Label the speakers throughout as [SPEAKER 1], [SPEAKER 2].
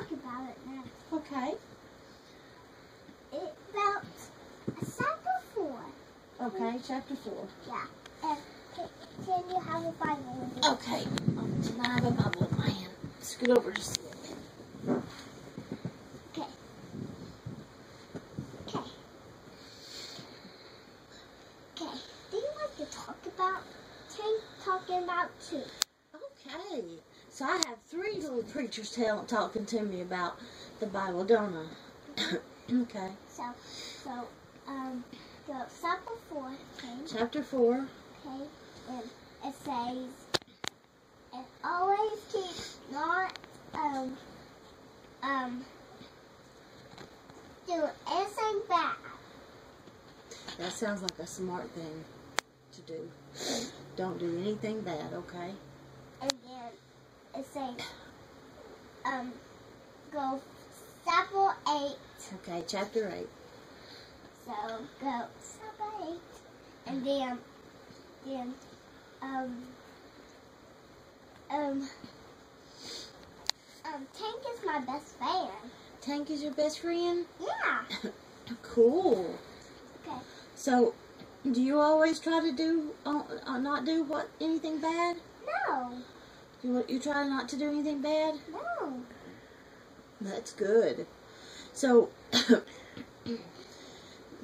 [SPEAKER 1] talk about it now.
[SPEAKER 2] Okay.
[SPEAKER 1] It's about chapter four.
[SPEAKER 2] Okay, chapter 4.
[SPEAKER 1] Yeah. And can, can you have a Bible?
[SPEAKER 2] Okay. Um, can I have a Bible in my hand? Scoot over just a little bit.
[SPEAKER 1] Okay. Okay. Okay. Do you like to talk about? Tank talking about too.
[SPEAKER 2] Okay. So I have three little preachers tell, talking to me about the Bible, don't I? okay.
[SPEAKER 1] So, so, um, go chapter four. Okay.
[SPEAKER 2] Chapter 4.
[SPEAKER 1] Okay. And it says, and always keep not um um do anything bad.
[SPEAKER 2] That sounds like a smart thing to do. Don't do anything bad, okay?
[SPEAKER 1] And then it says, um, go chapter eight.
[SPEAKER 2] Okay, chapter 8.
[SPEAKER 1] So go chapter eight, and then then um um um Tank is my best friend.
[SPEAKER 2] Tank is your best friend?
[SPEAKER 1] Yeah.
[SPEAKER 2] Cool.
[SPEAKER 1] Okay.
[SPEAKER 2] So, do you always try to do, uh, uh, not do what, anything bad?
[SPEAKER 1] No.
[SPEAKER 2] You, you try not to do anything bad?
[SPEAKER 1] No.
[SPEAKER 2] That's good. So,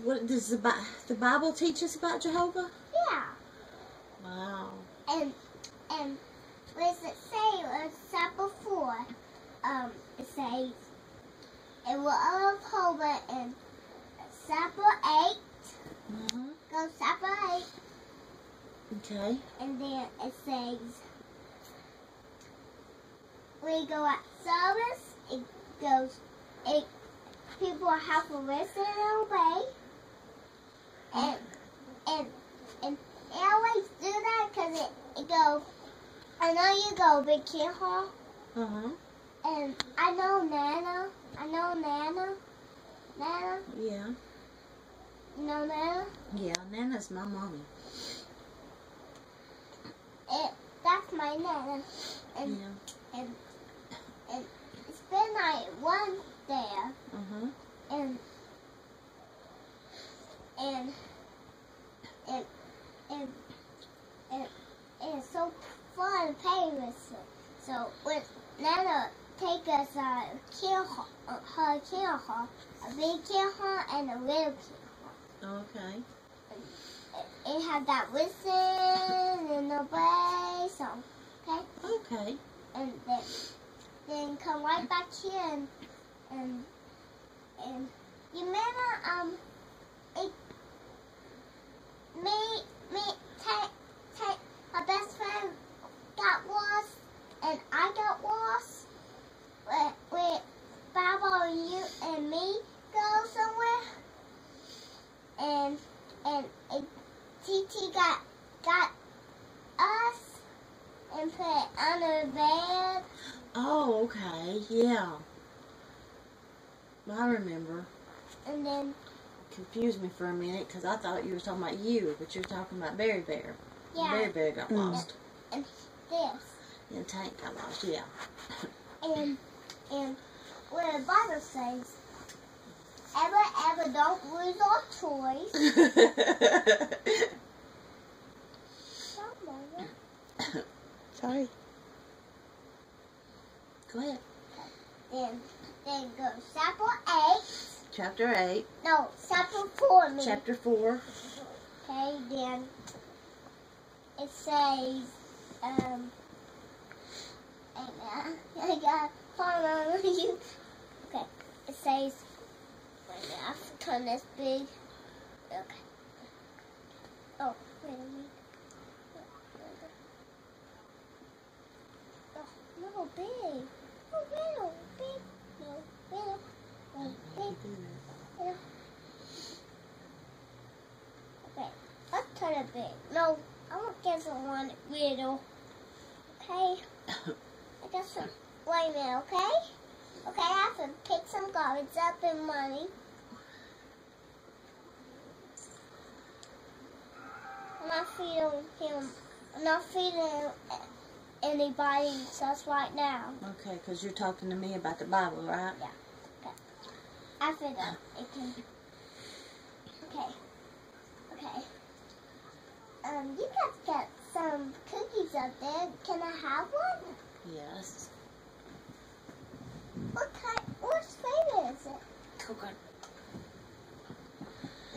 [SPEAKER 2] what does the, the Bible teach us about Jehovah?
[SPEAKER 1] Yeah.
[SPEAKER 2] Wow.
[SPEAKER 1] And and what does it say? in chapter four. Um, it says it will October and chapter eight.
[SPEAKER 2] Uh-huh.
[SPEAKER 1] Go chapter eight,
[SPEAKER 2] Okay.
[SPEAKER 1] and then it says we go at service. It goes. It people have to listen and obey. And and and it always do that because it, it goes. I know you go big kid hall.
[SPEAKER 2] Uh-huh.
[SPEAKER 1] And I know Nana. I know Nana. Nana.
[SPEAKER 2] Yeah.
[SPEAKER 1] You know Nana?
[SPEAKER 2] Yeah, Nana's my mommy.
[SPEAKER 1] It, that's my Nana. And,
[SPEAKER 2] Yeah.
[SPEAKER 1] and like one there.
[SPEAKER 2] Uh-huh.
[SPEAKER 1] And, and, and, and, and, and it's so fun playing with her. So when Nana take us uh, hall, uh, her care hall, a big care hall and a little care
[SPEAKER 2] Okay.
[SPEAKER 1] it had that whistle and obey song. Okay?
[SPEAKER 2] Okay.
[SPEAKER 1] And then then come right back here and and and you remember um it me me take take my best friend got lost and I got lost where where Baba you and me go somewhere and and and TT got got us and put it under the bed.
[SPEAKER 2] Oh, okay. Yeah. I remember.
[SPEAKER 1] And then
[SPEAKER 2] Confused me for a minute because I thought you were talking about you, but you're talking about Berry Bear.
[SPEAKER 1] yeah,
[SPEAKER 2] Berry Bear got
[SPEAKER 3] Mm.
[SPEAKER 2] lost.
[SPEAKER 1] this.
[SPEAKER 2] And Tank got lost, yeah.
[SPEAKER 1] And and what the Bible says, ever ever don't lose our toys. Don't worry.
[SPEAKER 3] Sorry.
[SPEAKER 2] Go ahead.
[SPEAKER 1] Then then go chapter eight.
[SPEAKER 2] Chapter 8,
[SPEAKER 1] No, chapter four. Me.
[SPEAKER 2] chapter 4.
[SPEAKER 1] Okay, then it says, um, on, I got, hold on, you, okay, it says, wait a minute, I have to turn this big, okay, oh, wait a minute, no, big, oh, little, big, no, little, no, big, little. Okay, let's turn it big. No, I want to get the one little. Okay? I got some. A minute, okay? Okay, I have to pick some garbage up and money. I'm not feeding him. I'm not feeding him anybody says right now.
[SPEAKER 2] Okay, because you're talking to me about the Bible, right? Yeah. Okay.
[SPEAKER 1] After that, it can. Okay. Okay. Um, you guys got some cookies up there. Can I have one?
[SPEAKER 2] Yes.
[SPEAKER 1] What kind? What flavor is it?
[SPEAKER 2] Coconut.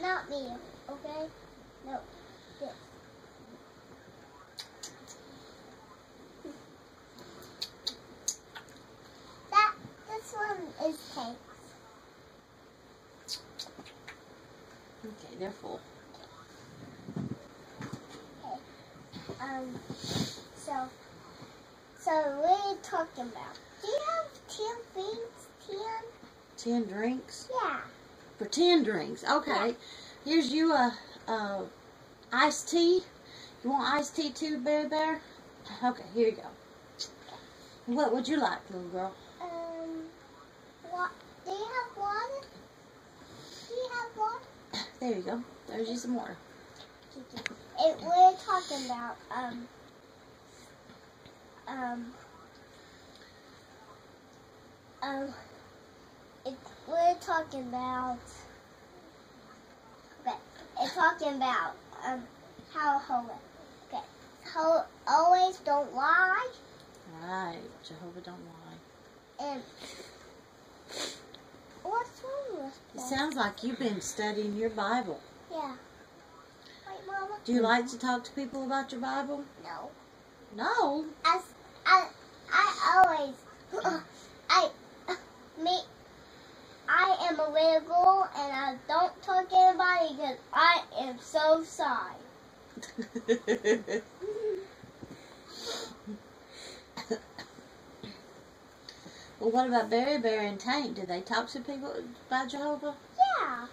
[SPEAKER 1] Not me. Okay. No. This. That this one is cake.
[SPEAKER 2] Okay, they're full.
[SPEAKER 1] Um. So. So we're talking about. Do you have ten things? Ten?
[SPEAKER 2] Ten drinks?
[SPEAKER 1] Yeah.
[SPEAKER 2] For ten drinks. Okay. Here's you a, a iced tea. You want iced tea too, Bear Bear? Okay, here you go. What would you like, little girl?
[SPEAKER 1] Um. What? Do you have water? Do you have water?
[SPEAKER 2] There you go. There's you some more.
[SPEAKER 1] It, we're talking about um um um it, we're talking about okay it's talking about um how Ho okay Ho always don't lie
[SPEAKER 2] Right. Jehovah don't lie.
[SPEAKER 1] and what's wrong with
[SPEAKER 2] It
[SPEAKER 1] that?
[SPEAKER 2] Sounds like you've been studying your Bible.
[SPEAKER 1] yeah right mama
[SPEAKER 2] Do you like to talk to people about your Bible?
[SPEAKER 1] no
[SPEAKER 2] No.
[SPEAKER 1] as I, I always, I, me, I am a little girl and I don't talk to anybody because I am so shy.
[SPEAKER 2] well, what about Berry Bear and Tank? Do they talk to people about Jehovah?
[SPEAKER 1] Yeah,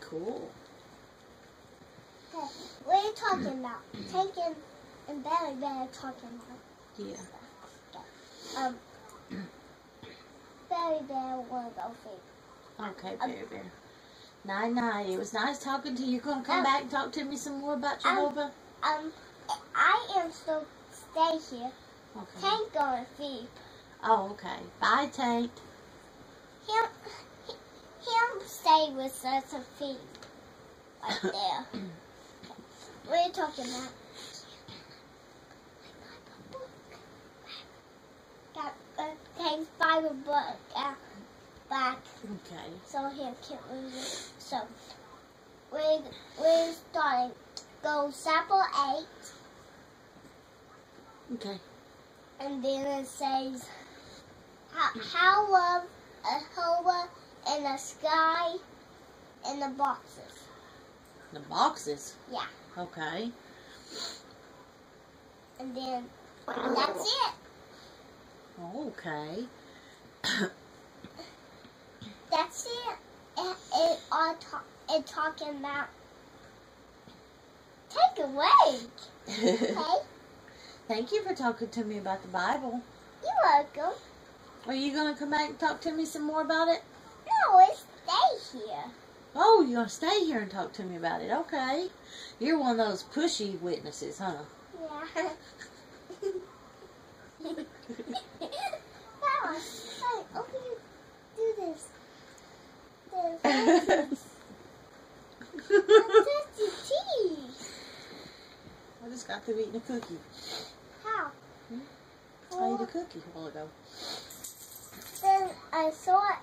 [SPEAKER 2] Cool.
[SPEAKER 1] okay. we're you talking about taking and Belly Bear talking about.
[SPEAKER 2] Yeah.
[SPEAKER 1] Um, Belly Bear wanna go.
[SPEAKER 2] Okay, Berry Bear. Night night. It was nice talking to you. Gonna come
[SPEAKER 1] Um,
[SPEAKER 2] back and talk to me some more about
[SPEAKER 1] um,
[SPEAKER 2] Jehovah?
[SPEAKER 1] Um, I am still stay here.
[SPEAKER 2] Okay.
[SPEAKER 1] Tank gonna feed.
[SPEAKER 2] Oh, okay. Bye, Tank.
[SPEAKER 1] Him, him stay with us a feet. Right there. We're talking about. Got uh, Tank's Bible book uh, back,
[SPEAKER 2] Okay.
[SPEAKER 1] so he can't lose it. So we're we're starting. Go sample eight,
[SPEAKER 2] Okay.
[SPEAKER 1] and then it says how how love a Jehovah in the sky in the boxes.
[SPEAKER 2] The boxes.
[SPEAKER 1] Yeah.
[SPEAKER 2] Okay.
[SPEAKER 1] And then that's it.
[SPEAKER 2] Okay.
[SPEAKER 1] That's it. It, it all ta- it talking about. Take away, okay?
[SPEAKER 2] Thank you for talking to me about the Bible.
[SPEAKER 1] You're welcome.
[SPEAKER 2] Are you gonna come back and talk to me some more about it?
[SPEAKER 1] No, it's stay here.
[SPEAKER 2] Oh, you're gonna stay here and talk to me about it. Okay. You're one of those pushy witnesses, huh?
[SPEAKER 1] Yeah. Mama, hey, open your, do this. This. That's your tea.
[SPEAKER 2] I just got through eating a cookie.
[SPEAKER 1] How? Hmm?
[SPEAKER 2] I ate a cookie a while ago.
[SPEAKER 1] Saw it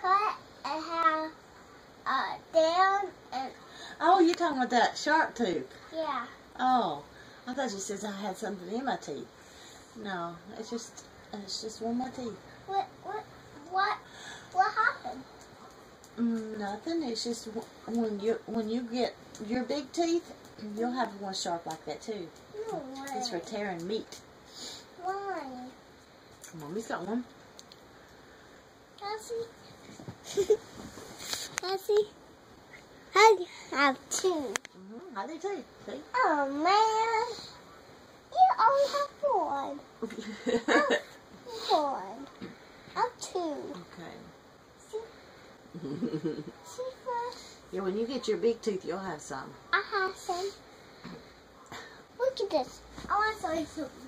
[SPEAKER 1] cut and have uh, down and
[SPEAKER 2] Oh, you're talking about that shark tooth.
[SPEAKER 1] yeah.
[SPEAKER 2] Oh, I thought you said I had something in my teeth. No, it's just it's just one my teeth.
[SPEAKER 1] What what what what happened?
[SPEAKER 2] Mm, nothing. It's just when you when you get your big teeth, you'll have one sharp like that too.
[SPEAKER 1] No way.
[SPEAKER 2] It's for tearing meat.
[SPEAKER 1] Why?
[SPEAKER 2] Mommy's got one.
[SPEAKER 1] Cassie. Cassie. I have two.
[SPEAKER 2] Mm-hmm. I do too. See?
[SPEAKER 1] Oh man. You only have one. One. I have two.
[SPEAKER 2] okay.
[SPEAKER 1] See first.
[SPEAKER 2] yeah, when you get your big tooth, you'll have some.
[SPEAKER 1] I have some. Look at this. I want to show you something.